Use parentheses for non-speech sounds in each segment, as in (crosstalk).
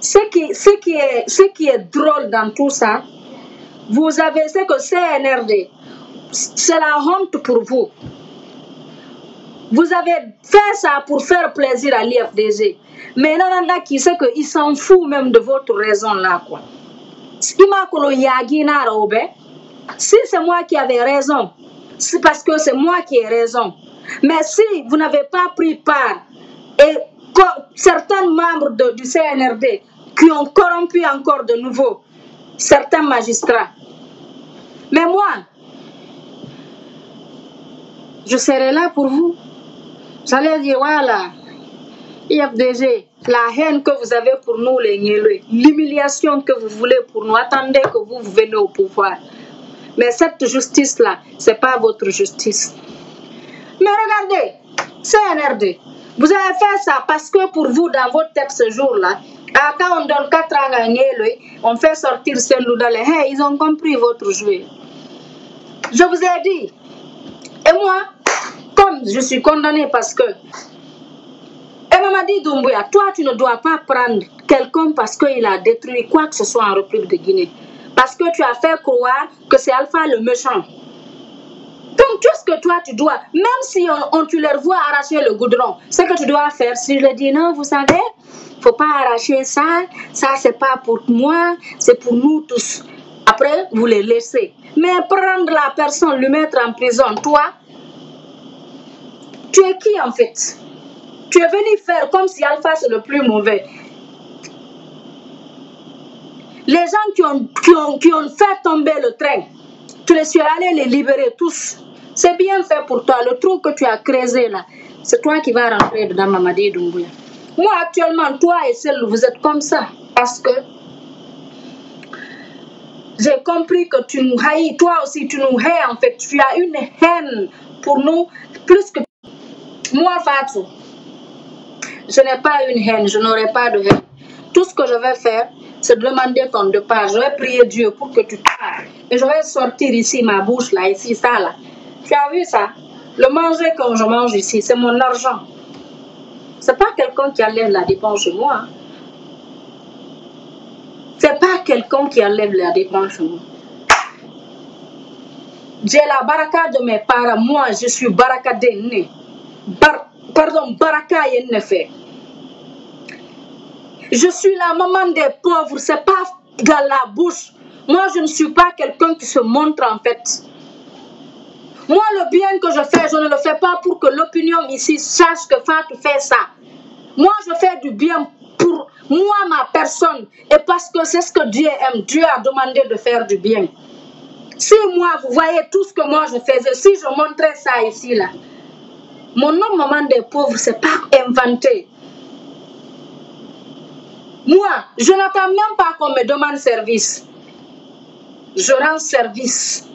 ce qui, ce, qui est, ce qui est drôle dans tout ça, vous avez ce que CNRD, c'est la honte pour vous. Vous avez fait ça pour faire plaisir à l'IFDG. Mais y en a qui sait qu'ils s'en foutent même de votre raison là. Quoi. Si c'est moi qui avais raison, c'est parce que c'est moi qui ai raison. Mais si vous n'avez pas pris part, et certains membres du CNRD qui ont corrompu encore de nouveau certains magistrats, mais moi, je serai là pour vous. J'allais dire, voilà, IFDG, la haine que vous avez pour nous, les Nieleux, l'humiliation que vous voulez pour nous, attendez que vous venez au pouvoir. Mais cette justice-là, ce n'est pas votre justice. Mais regardez, CNRD, vous avez fait ça parce que pour vous, dans votre tête ce jour-là, ah, quand on donne 4 ans à Nieleux, on fait sortir les hey, ils ont compris votre jeu. Je vous ai dit, et moi, comme je suis condamné parce que. Et m'a dit Doumbouya, toi, tu ne dois pas prendre quelqu'un parce qu'il a détruit quoi que ce soit en République de Guinée. Parce que tu as fait croire que c'est Alpha le méchant. Tout ce que toi, tu dois, même si on, tu leur vois arracher le goudron, ce que tu dois faire, si je leur dis non, vous savez, faut pas arracher ça, ça, c'est pas pour moi, c'est pour nous tous. Après, vous les laissez. Mais prendre la personne, lui mettre en prison, toi, tu es qui en fait? Tu es venu faire comme si Alpha c'est le plus mauvais. Les gens qui ont, qui ont, qui ont fait tomber le train, tu les suis allé les libérer tous. C'est bien fait pour toi. Le trou que tu as creusé là, c'est toi qui vas rentrer dedans, Mamadi Doumbouya. Moi, actuellement, toi et celle, vous êtes comme ça. Parce que j'ai compris que tu nous haïs. Toi aussi, tu nous hais en fait. Tu as une haine pour nous plus que moi, Fatou, je n'ai pas une haine, je n'aurai pas de haine. Tout ce que je vais faire, c'est demander ton départ. Je vais prier Dieu pour que tu parles. Et je vais sortir ici ma bouche, là, ici, ça, là. Tu as vu ça? Le manger quand je mange ici, c'est mon argent. C'est pas quelqu'un qui enlève la dépense chez moi. C'est pas quelqu'un qui enlève la dépense chez moi. J'ai la baraka de mes parents. Moi, je suis baraka pardon, Baraka Yennefe. Je suis la maman des pauvres, c'est pas dans la bouche. Moi, je ne suis pas quelqu'un qui se montre en fait. Moi, le bien que je fais, je ne le fais pas pour que l'opinion ici sache que Fatou fait ça. Moi, je fais du bien pour moi, ma personne, et parce que c'est ce que Dieu aime. Dieu a demandé de faire du bien. Si moi, vous voyez tout ce que moi je faisais, si je montrais ça ici, là, mon nom, maman des pauvres, c'est pas inventé. Moi, je n'attends même pas qu'on me demande service. Je rends service.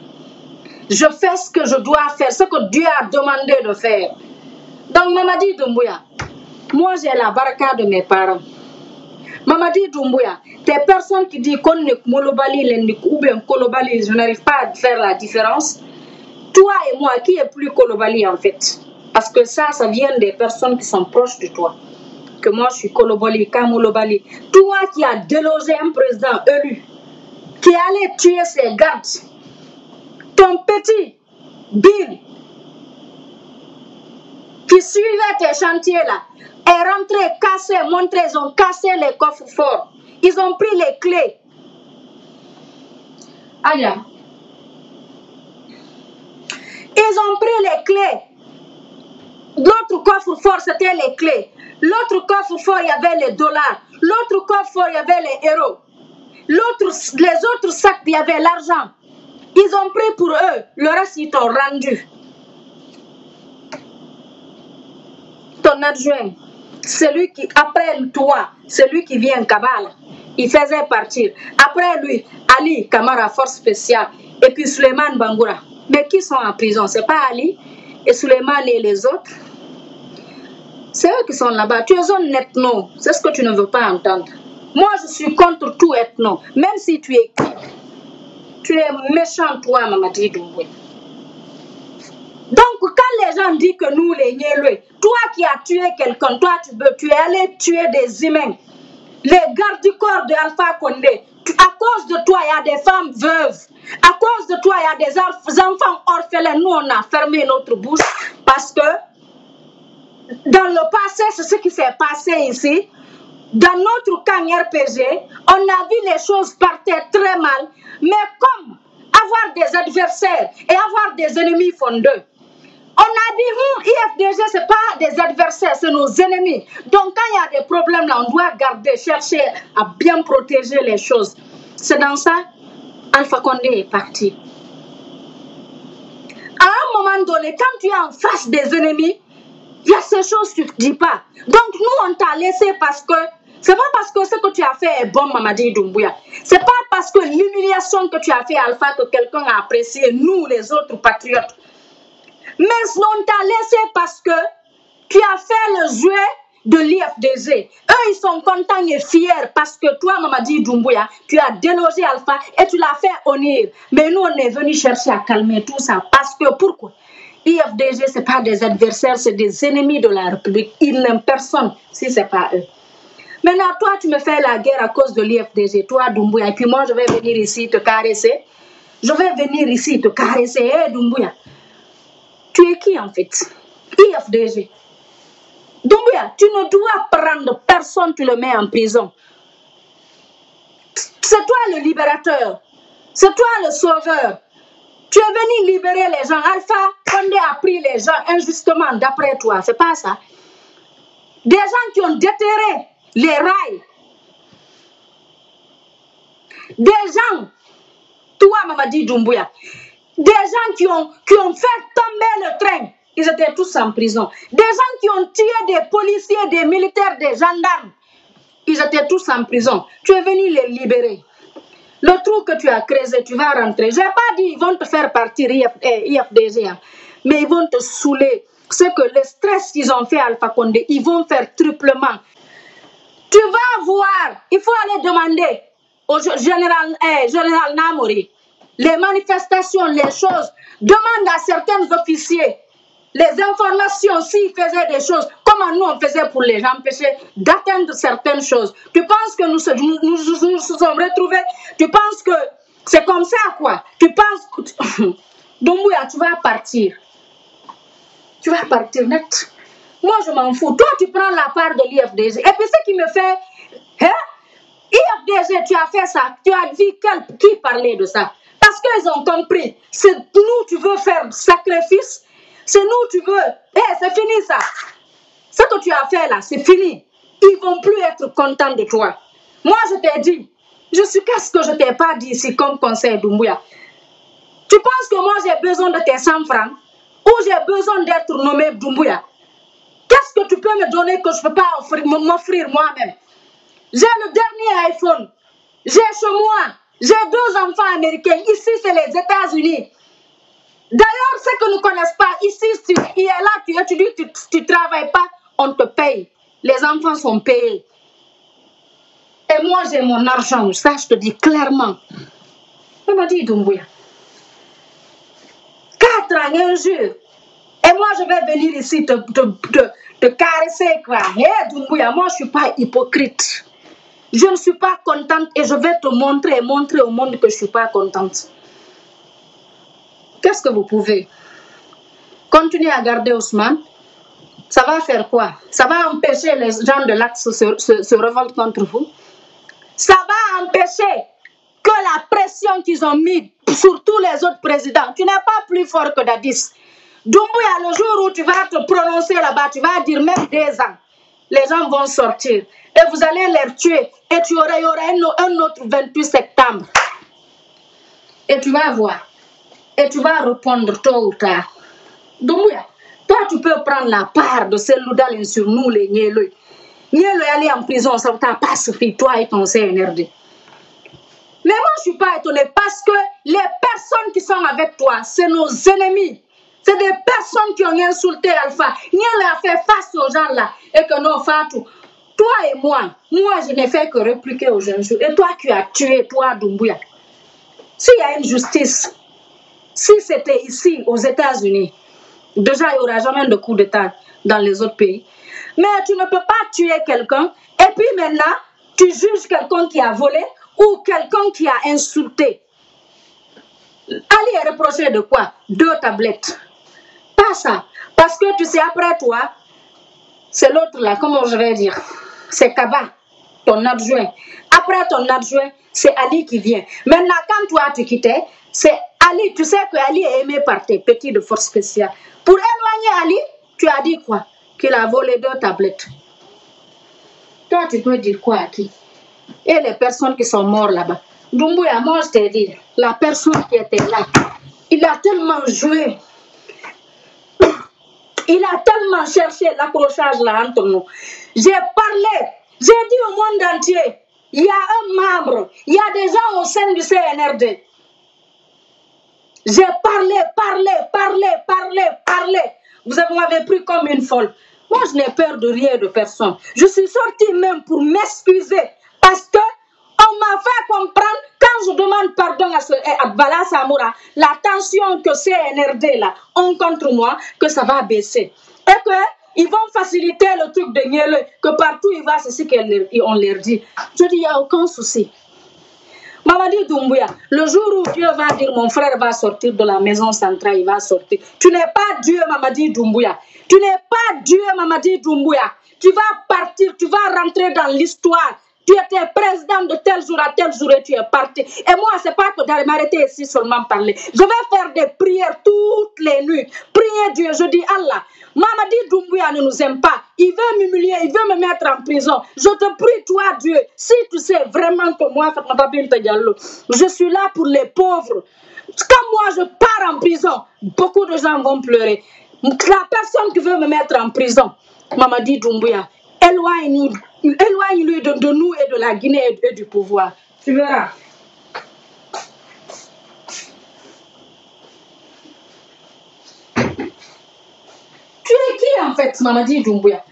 Je fais ce que je dois faire, ce que Dieu a demandé de faire. Donc, Mamadi Doumbouya, moi j'ai la baraka de mes parents. Mamadi Doumbouya, tes personnes qui disent qu'on est ou bien Kolobali, je n'arrive pas à faire la différence. Toi et moi, qui est plus Kolobali en fait? Parce que ça, ça vient des personnes qui sont proches de toi. Que moi, je suis Kolobali, Kamolobali. Toi qui as délogé un président élu, qui allé tuer ses gardes, ton petit Bill, qui suivait tes chantiers là, est rentré, cassé, montré, ils ont cassé les coffres forts. Ils ont pris les clés. Aïe. Ils ont pris les clés. L'autre coffre-fort, c'était les clés. L'autre coffre-fort, il y avait les dollars. L'autre coffre-fort, il y avait les héros. L'autre, les autres sacs, il y avait l'argent. Ils ont pris pour eux. Le reste, ils t'ont rendu. Ton adjoint, celui qui, après toi, celui qui vient Kabbalah, il faisait partir. Après lui, Ali Kamara, force spéciale. Et puis Suleiman Bangoura. Mais qui sont en prison? C'est pas Ali et Suleiman et les autres c'est eux qui sont là-bas. Tu es un ethno. C'est ce que tu ne veux pas entendre. Moi, je suis contre tout ethno. Même si tu es Tu es méchant, toi, Mamadi Doumboué. Donc, quand les gens disent que nous, les Nieloué, toi qui as tué quelqu'un, toi, tu, veux, tu es allé tuer des humains. les gardes du corps de Alpha Condé. À cause de toi, il y a des femmes veuves. À cause de toi, il y a des enfants orphelins. Nous, on a fermé notre bouche parce que dans le passé, c'est ce qui s'est passé ici. Dans notre camp RPG, on a vu les choses partir très mal. Mais comme avoir des adversaires et avoir des ennemis font deux. On a dit, hum, IFDG, ce n'est pas des adversaires, c'est nos ennemis. Donc, quand il y a des problèmes, là, on doit garder, chercher à bien protéger les choses. C'est dans ça, Alpha Condé est parti. À un moment donné, quand tu es en face des ennemis, il y a ces choses que tu ne dis pas. Donc, nous, on t'a laissé parce que c'est pas parce que ce que tu as fait est bon, Mamadi Doumbouya. C'est pas parce que l'humiliation que tu as fait, Alpha, que quelqu'un a apprécié, nous, les autres patriotes. Mais on t'a laissé parce que tu as fait le jeu de l'IFDG. Eux, ils sont contents et fiers parce que toi, Mamadi Doumbouya, tu as délogé Alpha et tu l'as fait honneur. Mais nous, on est venu chercher à calmer tout ça. Parce que pourquoi? IFDG, ce pas des adversaires, c'est des ennemis de la République. Ils n'aiment personne si ce n'est pas eux. Maintenant, toi, tu me fais la guerre à cause de l'IFDG, toi, Doumbouya. Et puis moi, je vais venir ici te caresser. Je vais venir ici te caresser. Hé, hey, Doumbouya. Tu es qui en fait? IFDG. Doumbouya, tu ne dois prendre personne, tu le mets en prison. C'est toi le libérateur. C'est toi le sauveur. Tu es venu libérer les gens. Alpha Condé a pris les gens injustement d'après toi. C'est pas ça. Des gens qui ont déterré les rails. Des gens, toi Mamadi Doumbouya, des gens qui ont, qui ont fait tomber le train, ils étaient tous en prison. Des gens qui ont tué des policiers, des militaires, des gendarmes, ils étaient tous en prison. Tu es venu les libérer. Le trou que tu as creusé, tu vas rentrer. Je n'ai pas dit ils vont te faire partir IFDG, hein. mais ils vont te saouler. C'est que le stress qu'ils ont fait à Alpha Condé, ils vont faire triplement. Tu vas voir, il faut aller demander au général, eh, général Namori les manifestations, les choses. Demande à certains officiers les informations s'ils faisaient des choses, comment nous on faisait pour les empêcher d'atteindre certaines choses. Tu penses que nous nous, nous, nous sommes retrouvés? Tu penses que c'est comme ça quoi? Tu penses que... (laughs) Doumbouya, tu vas partir. Tu vas partir net. Moi, je m'en fous. Toi, tu prends la part de l'IFDG. Et puis, ce qui me fait... Hein? IFDG, tu as fait ça. Tu as dit quel, qui parlait de ça? Parce qu'ils ont compris. C'est nous, tu veux faire sacrifice? C'est nous, tu veux. Eh, c'est fini ça. Ce que tu as fait là, c'est fini. Ils vont plus être contents de toi. Moi, je t'ai dit. Je suis qu'est-ce que je t'ai pas dit ici comme conseil Doumbouya. Tu penses que moi, j'ai besoin de tes 100 francs ou j'ai besoin d'être nommé Doumbouya Qu'est-ce que tu peux me donner que je ne peux pas m'offrir moi-même? J'ai le dernier iPhone. J'ai chez moi. J'ai deux enfants américains. Ici, c'est les États-Unis. D'ailleurs, ceux que ne connaissent pas, ici, tu es là, tu étudies, tu ne travailles pas, on te paye. Les enfants sont payés. Et moi, j'ai mon argent. Ça, je te dis clairement. Il m'a dit, Doumbouya. Quatre ans, un jour. Et moi, je vais venir ici te, caresser, quoi. Hé, Doumbouya, moi, je suis pas hypocrite. Je ne suis pas contente et je vais te montrer, montrer au monde que je suis pas contente. Qu'est-ce que vous pouvez? Continuer à garder Ousmane. Ça va faire quoi? Ça va empêcher les gens de l'axe se, se, se contre vous? Ça va empêcher que la pression qu'ils ont mise sur tous les autres présidents, tu n'es pas plus fort que Dadis. Doumbouya, le jour où tu vas te prononcer là-bas, tu vas dire même des ans, les gens vont sortir et vous allez les tuer et tu auras, un, un autre 28 septembre. Et tu vas voir. Et tu vas répondre tôt ou tard. Doumbouya, toi tu peux prendre la part de celle d'aller sur nous les Nieleux. Nieleux aller en prison, ça t'a pas suffi, toi et ton CNRD. Mais moi, je ne suis pas étonné parce que les personnes qui sont avec toi, c'est nos ennemis. C'est des personnes qui ont insulté Alpha. Niel a fait face aux gens là. Et que non, Fatou, toi et moi, moi, je n'ai fait que répliquer aux gens. Et toi qui as tué, toi, Doumbouya. S'il y a une justice, si c'était ici, aux États-Unis, déjà, il n'y aura jamais de coup d'État dans les autres pays. Mais tu ne peux pas tuer quelqu'un et puis maintenant, tu juges quelqu'un qui a volé ou quelqu'un qui a insulté. Ali est reproché de quoi? Deux tablettes. Pas ça. Parce que tu sais, après toi, c'est l'autre là, comment je vais dire? C'est Kaba, ton adjoint. Après ton adjoint, c'est Ali qui vient. Maintenant, quand toi tu quittais, c'est Ali. Tu sais que Ali est aimé par tes petits de force spéciale. Pour éloigner Ali, tu as dit quoi? Qu'il a volé deux tablettes. Toi, tu peux dire quoi à qui? Et les personnes qui sont mortes là-bas. Dumbuya, moi je t'ai dit, la personne qui était là, il a tellement joué. Il a tellement cherché l'accrochage là entre nous. J'ai parlé, j'ai dit au monde entier, il y a un membre, il y a des gens au sein du CNRD. J'ai parlé, parlé, parlé, parlé, parlé. Vous m'avez pris comme une folle. Moi, je n'ai peur de rien de personne. Je suis sortie même pour m'excuser parce que on m'a fait comprendre, quand je demande pardon à, ce, à Bala Samoura, la tension que CNRD là ont contre moi, que ça va baisser. Et que ils vont faciliter le truc de Niele, que partout il va, c'est ce qu'on leur dit. Je dis, il n'y a aucun souci. Mamadi Doumbouya, le jour où Dieu va dire mon frère va sortir de la maison centrale, il va sortir. Tu n'es pas Dieu, Mamadi Doumbouya. Tu n'es pas Dieu, Mamadi Doumbouya. Tu vas partir, tu vas rentrer dans l'histoire. Tu étais président de tel jour à tel jour et tu es parti. Et moi, c'est pas que d'aller m'arrêter ici seulement parler. Je vais faire des prières toutes les nuits. Prier Dieu. Je dis Allah, Mamadi Doumbouya ne nous aime pas. Il veut m'humilier, il veut me mettre en prison. Je te prie, toi, Dieu, si tu sais vraiment que moi, je suis là pour les pauvres. Quand moi je pars en prison, beaucoup de gens vont pleurer. La personne qui veut me mettre en prison, Mamadi Doumbouya, éloigne-nous éloigne-lui de, nous et de la Guinée et, et du pouvoir. Tu verras. Tu es qui en fait, Mamadi Doumbouya?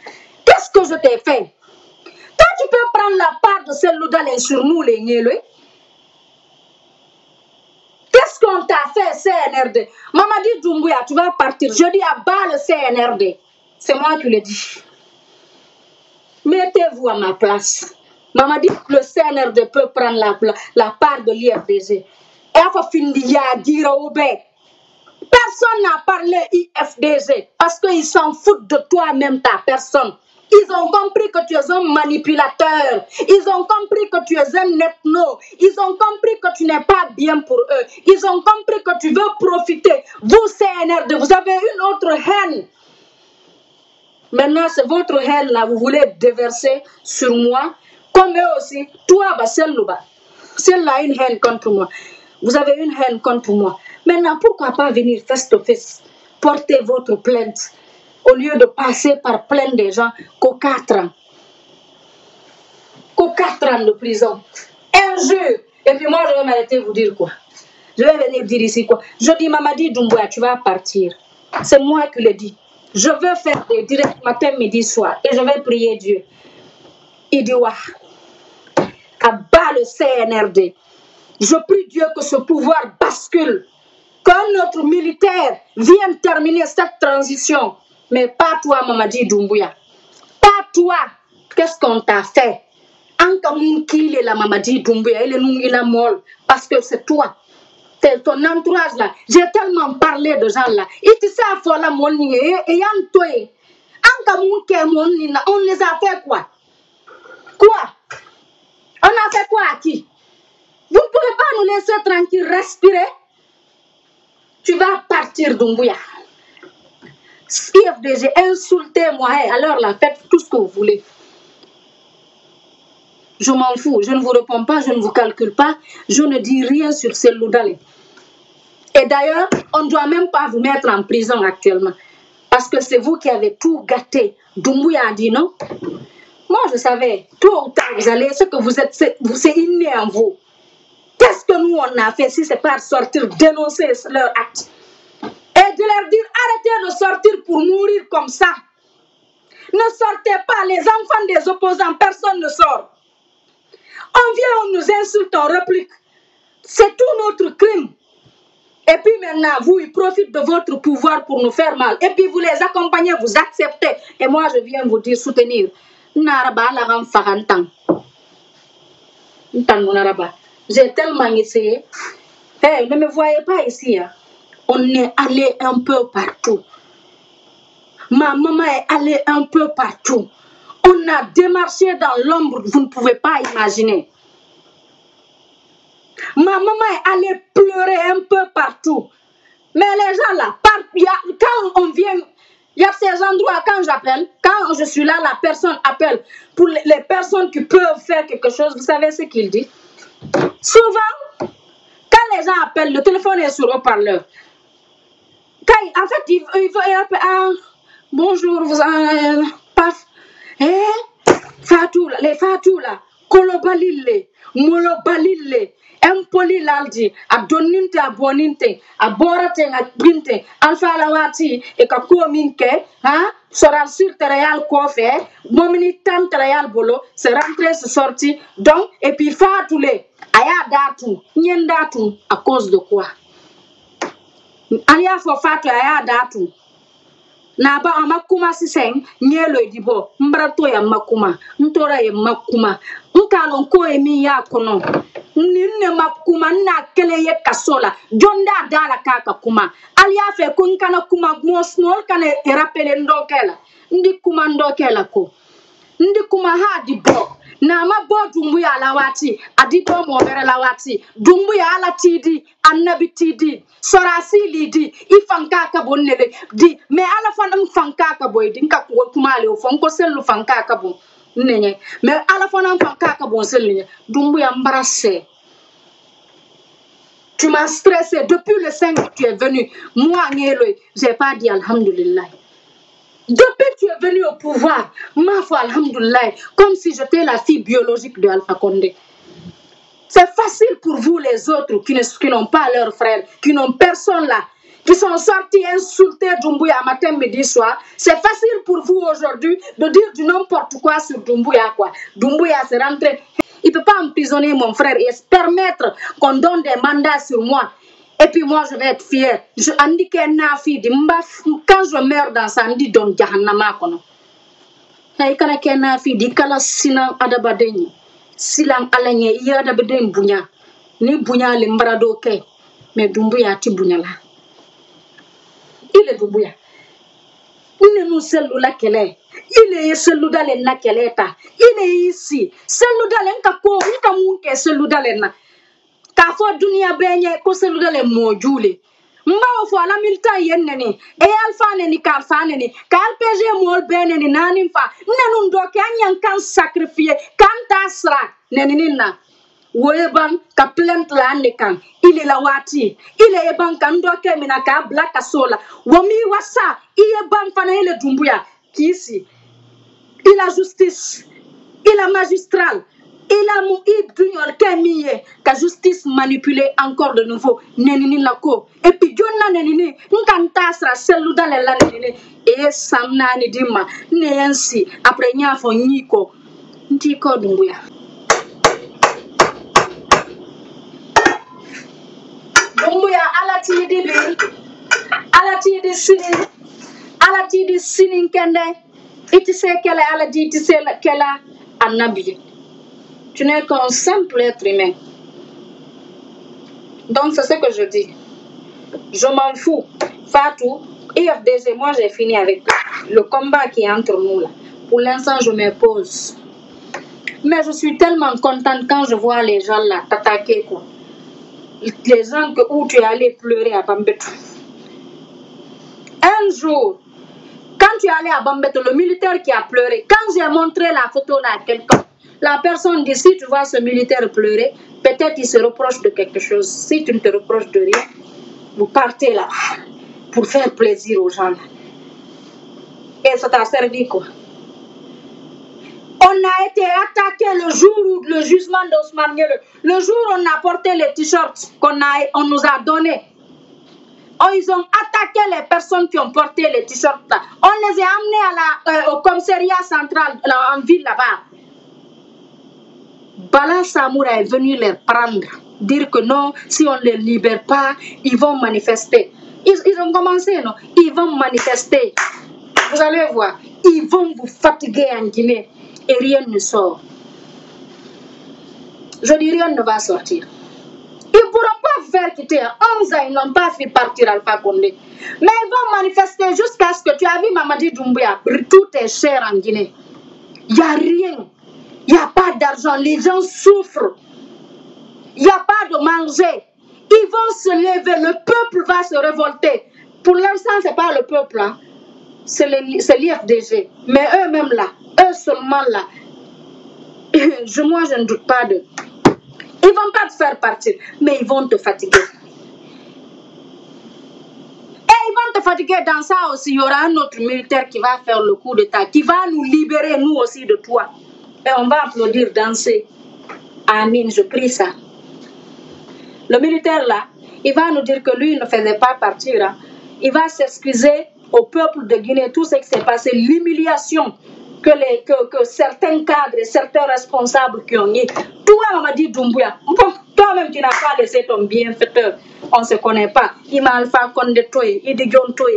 Qu'est-ce que je t'ai fait? Toi, tu peux prendre la part de celle d'aller sur nous, les Nielé Qu'est-ce qu'on t'a fait, CNRD Mamadi Doumbouya, tu vas partir. Je dis à bas le CNRD. C'est moi qui le dis. Mettez-vous à ma place. Maman dit que le CNRD peut prendre la, la part de l'IFDG. Personne n'a parlé IFDG parce qu'ils s'en foutent de toi-même, ta personne. Ils ont compris que tu es un manipulateur. Ils ont compris que tu es un ethno. Ils ont compris que tu n'es pas bien pour eux. Ils ont compris que tu veux profiter. Vous, CNRD, vous avez une autre haine. Maintenant, c'est votre haine là, vous voulez déverser sur moi. Comme eux aussi, toi, bah, celle-là, celle-là a une haine contre moi. Vous avez une haine contre moi. Maintenant, pourquoi pas venir face to face, porter votre plainte, au lieu de passer par plein de gens qu'aux 4 ans. Qu'aux 4 ans de prison. Un jeu. Et puis moi, je vais m'arrêter vous dire quoi. Je vais venir dire ici quoi. Je dis, Mamadi Doumbouya, tu vas partir. C'est moi qui le dis. Je veux faire des directs matin, midi, soir. Et je vais prier Dieu. Il dit, à bas le CNRD. Je prie Dieu que ce pouvoir bascule. Que notre militaire vienne terminer cette transition. Mais pas toi, Mamadi Doumbouya. Pas toi. Qu'est-ce qu'on t'a fait? Est la Mamadi Doumbouya, il est molle. Parce que c'est toi ton entourage là. J'ai tellement parlé de gens là. Et tu sais, la monnaie et en toi. On les a fait quoi? Quoi? On a fait quoi à qui? Vous ne pouvez pas nous laisser tranquille respirer Tu vas partir d'Umbuya. IFDG, insultez-moi. alors là, faites tout ce que vous voulez. Je m'en fous. Je ne vous réponds pas, je ne vous calcule pas. Je ne dis rien sur ces loudales. Et d'ailleurs, on ne doit même pas vous mettre en prison actuellement. Parce que c'est vous qui avez tout gâté. Doumbouya a dit non. Moi, je savais, tôt ou tard, vous allez, ce que vous êtes, c'est inné en vous. Qu'est-ce que nous, on a fait si c'est pas sortir, dénoncer leur acte? Et de leur dire, arrêtez de sortir pour mourir comme ça. Ne sortez pas, les enfants des opposants, personne ne sort. On vient, on nous insulte, on réplique. C'est tout notre crime. Et puis maintenant, vous, ils profitent de votre pouvoir pour nous faire mal. Et puis vous les accompagnez, vous acceptez. Et moi, je viens vous dire, soutenir. J'ai tellement essayé. Hey, ne me voyez pas ici. Hein. On est allé un peu partout. Ma maman est allée un peu partout. On a démarché dans l'ombre, vous ne pouvez pas imaginer. Ma maman est allée pleurer un peu partout. Mais les gens là, quand on vient, il y a ces endroits, quand j'appelle, quand je suis là, la personne appelle. Pour les personnes qui peuvent faire quelque chose, vous savez ce qu'il dit? Souvent, quand les gens appellent, le téléphone est sur haut-parleur. En fait, il, veut appeler. Ah, bonjour, vous avez. Paf. Eh, Fatou, les Fatou là, kolobali le molobali le empoli laldi a donnin ten a bɔnin ten a bɔra ten a gbin ten alfala waati e ka koo min kɛ han sorasir tɛrɛyal kɔfɛ mɔmini tan tɛrɛyal bolo se rentre se sorti. Donc et puis faa tule a y'a daa tun n ye n daa tun a cause de quoi? An y'a fɔ faa tule a y'a daa tun na ba ma kuma sisan ɲɛ loyidi e bɔ n bara to yan ma kuma n tora yen ma kuma n k'a lɔn ko ye e min y'a kɔnɔ nin ne ma kuma n n'a kelen ye kaso la jɔn d'a da la k'a ka kuma hali y'a fɛ ko n kana kuma mɔl kana rapele n dɔ kɛ la n di kuma n dɔ kɛ la ko. N di kuma ha di bɔ na ma bo dumbu ya la adi bo mo bere la wati dumbu ya ala tidi annabi tidi sorasi lidi ifanka ka bonnele di me ala fanam fanka ka boy din ka kuma ko selu fanka ka bon nenye me ala ka bon selu tu m'as stressé. Depuis le 5 que tu es venu moi ngelo j'ai pas dit alhamdulillah depuis venu au pouvoir, ma foi, alhamdoulilah, comme si j'étais la fille biologique de Alpha Condé. C'est facile pour vous les autres qui, n'ont pas leurs frères, qui n'ont personne là, qui sont sortis insulter Dumbuya matin, midi, soir. C'est facile pour vous aujourd'hui de dire du n'importe quoi sur Dumbuya. Quoi. Dumbuya s'est rentré. Il ne peut pas emprisonner mon frère et se permettre qu'on donne des mandats sur moi. Et puis moi, je vais être fière. Je andi ke na fi di mba quand je meurs dans ça ndi don jahannama kono. Hay kana ke na fi di kala sinan adabadeni. Silang alanye iya adabaden bunya. Ni bunya le mbrado ke. Mais dumbuya ti bunya la. Il est dumbuya. Ine nu selu la kele. Ile ye selu dale na kele ta. Ile ici. Selu dale nka ko nka munke selu dale na k'a fɔ duniya bɛɛ ɲɛ ko seluda le mɔjule n b'o fɔ ala militan ye nɛni e alfa neni karisa neni ka lpg mɔl bɛɛ nɛni naani fa n nenu dɔ kɛ an yan kan sacrifiye k'an ta sira neninin na woye ban ka plainte la an kan ile la waati ile ye ban ka n dɔ kɛ mina k'a bila kaso la wo mi wasa i ye ban fana ile dumbuya. K'i si ila justice. Ila la ilamu i duɲɔl kɛ min ye ka justice manipule encore de nouveau. Nenini lako. Epi joni na nenini n ka n t'a sira seluda lɛ la nenini i ye sam naani di ma n ne ye n si après n y'a fɔ n y'i kɔ n t'i kɔ dunguya dunguya ala t'i di bi. Ala t'i di sini. Ala t'i di sini kɛndɛ i tɛ se kɛlɛ ala di i tɛ se kɛlɛ annabi ye tu n'es qu'un simple être humain. Donc, c'est ce que je dis. Je m'en fous. Fatou, IFDG, moi j'ai fini avec le combat qui est entre nous là. Pour l'instant, je me pose. Mais je suis tellement contente quand je vois les gens là t'attaquer. Les gens que, où tu es allé pleurer à Bambeto. Un jour, quand tu es allé à Bambeto, le militaire qui a pleuré, quand j'ai montré la photo là à quelqu'un, la personne dit, si tu vois ce militaire pleurer, peut-être il se reproche de quelque chose. Si tu ne te reproches de rien, vous partez là pour faire plaisir aux gens. Et ça t'a servi quoi? On a été attaqué le jour où le jugement d'Osman le jour où on a porté les t-shirts qu'on a, on nous a donnés. Oh, ils ont attaqué les personnes qui ont porté les t-shirts. On les a amenés à la, euh, au commissariat central là, en ville là-bas. Bala Samoura est venu les prendre, dire que non, si on ne les libère pas, ils vont manifester. Ils, ils, ont commencé, non? Ils vont manifester. Vous allez voir, ils vont vous fatiguer en Guinée et rien ne sort. je dis rien ne va sortir. Ils ne pourront pas faire quitter. 11 ans, ils n'ont pas fait partir Alpha Condé. Mais ils vont manifester jusqu'à ce que tu as vu Mamadi Doumbouya. Tout est cher en Guinée. Il n'y a rien. N'y a pas d'argent. Les gens souffrent. Il n'y a pas de manger. Ils vont se lever. Le peuple va se révolter. Pour l'instant, ce n'est pas le peuple. Hein. C'est l'IFDG. Mais eux-mêmes là, eux seulement là, (coughs) je, moi je ne doute pas d'eux. Ils vont pas te faire partir, mais ils vont te fatiguer. Et ils vont te fatiguer dans ça aussi. Il y aura un autre militaire qui va faire le coup d'état, qui va nous libérer, nous aussi, de toi. Et on va applaudir, danser. Amen, je prie ça. Le militaire là, il va nous dire que lui ne faisait pas partir. Hein. Il va s'excuser au peuple de Guinée, tout ce qui s'est passé, l'humiliation que, que, que, certains cadres certains responsables qui ont eu. Toi, m'a dit Doumbouya, toi-même tu n'as pas laissé ton bienfaiteur, on ne se connaît pas. Il m'a Alpha Condé Toye, il dit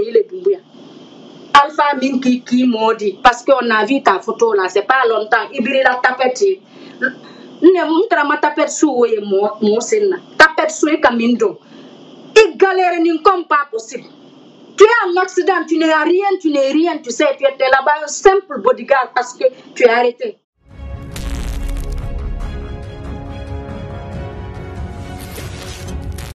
il est Doumbouya. Alpha Minki qui maudit, parce qu'on a vu ta photo là, c'est pas longtemps, il brille la tapette. Ne montre ma tapette sous et moi, moi c'est là. Tapette sous et camindo. Il galère ni comme pas possible. Tu es en accident, tu n'es rien, tu n'es rien, tu sais, tu étais là-bas un simple bodyguard parce que tu es arrêté.